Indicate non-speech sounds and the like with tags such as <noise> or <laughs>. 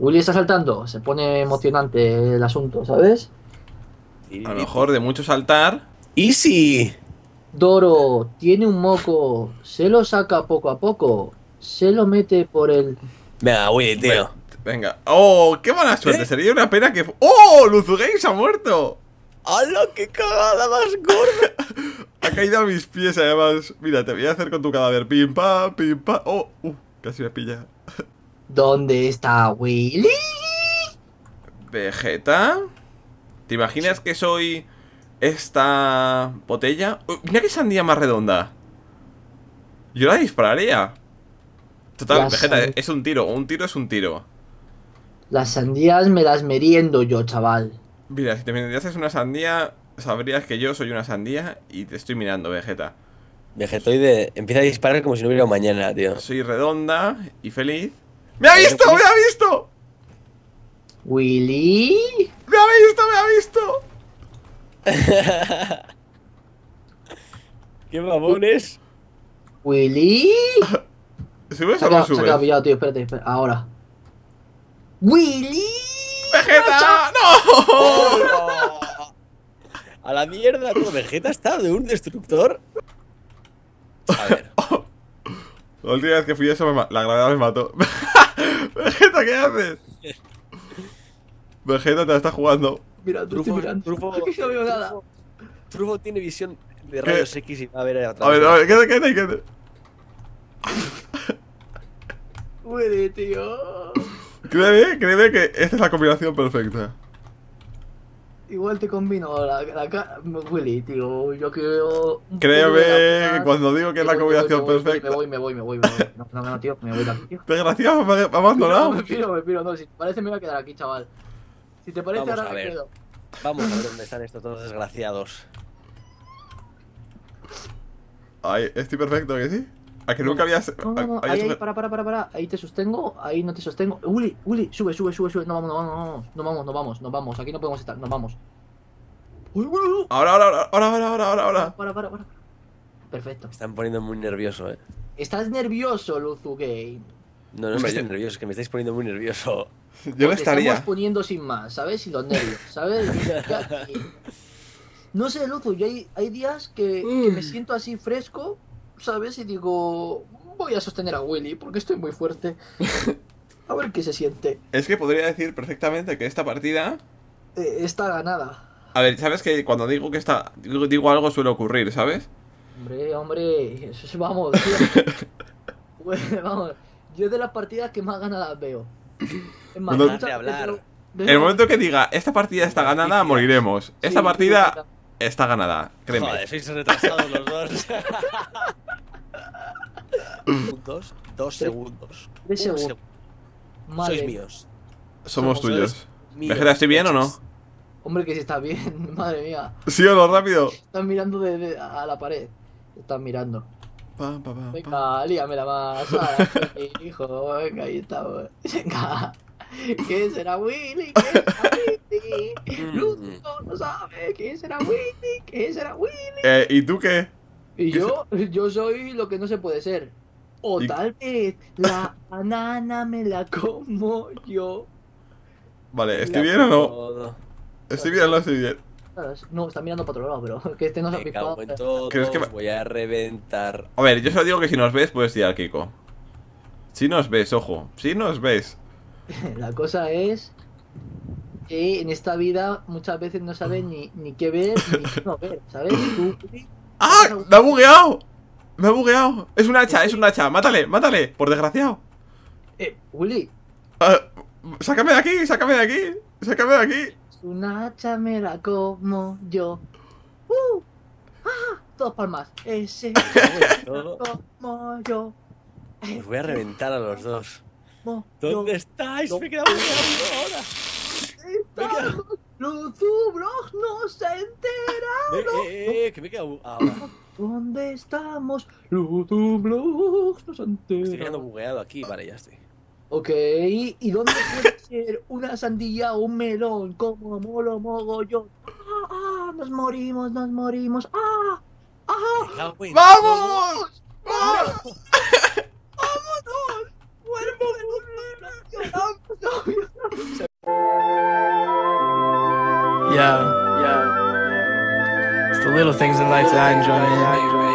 Willy está saltando, se pone emocionante el asunto, ¿sabes? A lo mejor de mucho saltar. ¡Easy! Doro tiene un moco, se lo saca poco a poco, se lo mete por el... Venga, Willy, tío. Venga. ¡Oh! ¡Qué mala suerte! ¿Eh? Sería una pena que. ¡Oh! ¡Luzugei se ha muerto! ¡Hala, qué cagada más gorda! <laughs> Ha caído a mis pies, además. Mira, te voy a hacer con tu cadáver. Pim, pam, pim, pam. ¡Oh! Uh, casi me pilla. ¿Dónde está Willy? Vegeta. ¿Te imaginas que soy esta botella? Mira qué sandía más redonda. Yo la dispararía. Total, Vegeta, es un tiro. Un tiro es un tiro. Las sandías me las meriendo yo, chaval. Mira, si te vendrías una sandía, sabrías que yo soy una sandía y te estoy mirando, Vegeta. Vegetoide empieza a disparar como si no hubiera mañana, tío. Soy redonda y feliz. ¡Me ha visto! ¡Me ha visto! Willy. ¡Me ha visto! ¡Me ha visto! <laughs> ¡Qué mamones! Willy. ¿Subes o no se ha pillado, tío. Espérate, espérate. Ahora. Willy. ¡Vegeta! ¡No! <laughs> A la mierda, tío. Vegeta está de un destructor. A ver. <laughs> La última vez que fui eso, me la gravedad me mató. Vegeta, ¿qué haces? <laughs> Vegeta te la está jugando. Mira, Trufo- mirando. Trufo- no veo nada. Trufo- Trufo tiene visión de rayos X y va a ver atrás. A ver, a ver, quédate, quédate, quédate. Willy, tío. Créeme, créeme que esta es la combinación perfecta. Igual te combino la, la cara. Willy, tío. Yo poco Créeme cuando digo que es la combinación perfecta. Me voy, me voy, me voy, me voy. No, no, no, tío. Me voy de aquí, tío. Desgraciado, me ha <laughs> abandonado. me piro, me piro. No, si te parece, me voy a quedar aquí, chaval. Si te parece, ahora a me quedo. Vamos a ver dónde están estos dos desgraciados. Ay, estoy perfecto, ¿que sí? A que nunca habías. No, no, no, habías ahí, ahí, para, para, para, para. Ahí te sostengo, ahí no te sostengo. Willy, Willy, sube, sube, sube, sube. No vamos, no vamos, no vamos, no vamos, no vamos, no vamos. Aquí no podemos estar, nos vamos. Uy, uy, uy. Ahora, ahora, ahora, ahora, ahora, ahora, ahora. Para, para, para. Perfecto. Me están poniendo muy nervioso, eh. ¿Estás nervioso, Luzu Game? No, no es que Hombre, esté yo- nervioso, es que me estáis poniendo muy nervioso. <laughs> Yo lo estaría. estamos poniendo sin más, ¿sabes? Sin los nervios, ¿sabes? <laughs> No sé, Luzu, yo hay, hay días que, que me siento así fresco, ¿sabes? Y digo, voy a sostener a Willy porque estoy muy fuerte. <laughs> A ver qué se siente. Es que podría decir perfectamente que esta partida. Eh, está ganada. A ver, ¿sabes que cuando digo que esta. Digo, digo algo suele ocurrir, ¿sabes? Hombre, hombre, eso es- vamos, tío. <laughs> Bueno, vamos, yo de las partidas que más ganadas veo. Es más, Dejar de hablar. veo- el momento que diga, esta partida está ganada, moriremos. Esta Sí, partida está ganada, créeme. Joder, sois retrasados los dos. <laughs> segundos, dos segundos. Tres Un segundos. segundo. Madre Sois míos. Somos Somos tuyos. Vegeta, ¿estoy bien o no? Hombre, que si está bien, <laughs> madre mía. ¿Sí o no? Rápido. Están mirando de, de- a la pared. Están mirando. Pa, pa, pa, pa. Venga, líamela más. <laughs> hijo, venga, ahí estamos. Venga. ¿Quién será Willy? ¿Quién será Willy? Mm. Luz no sabe. ¿Quién será Willy? ¿Quién será Willy? Eh, ¿Y tú qué? Y ¿Qué yo, yo soy lo que no se puede ser. O Y- tal vez la banana me la como yo. Vale, ¿estoy bien o no? ¿Estoy bien o no estoy bien? No, está mirando para otro lado, pero que este no se ha. ¿Crees que me- Voy a reventar. A ver, yo solo digo que si nos ves, puedes tirar Kiko. Si nos ves, ojo. Si nos ves. <laughs> La cosa es que en esta vida muchas veces no sabes ni, ni qué ver ni <laughs> qué no ver, ¿sabes? Tú, ¡Ah! <laughs> ¡Me ha bugueado! ¡Me ha bugueado! Es un hacha, es un hacha. Mátale, mátale, por desgraciado. eh, Willy, Ah, sácame de aquí, sácame de aquí. Sácame de aquí. un hacha me la como yo. ¡Uh! ¡Ah! Dos palmas. Ese <laughs> como yo. Os voy a reventar a los dos. ¿Dónde yo. estáis? Me he quedado bugueado ahora. Estamos- Luzublog no se entera. Eh, eh, eh, que me he quedado ahora. ¿Dónde estamos? Ludoblox nos entera. Estoy viendo bugueado aquí, vale, ya estoy. Ok, ¿y dónde puede ser una sandía o un melón? Como molo mogollón. ¡Ah, ah! Nos morimos, nos morimos. ¡Ah! ¡Ah! Pues, ¡Vamos! ¡Vamos! ¡Vámonos! ¡Cuerpo de un Ya. The little things in life that I enjoy.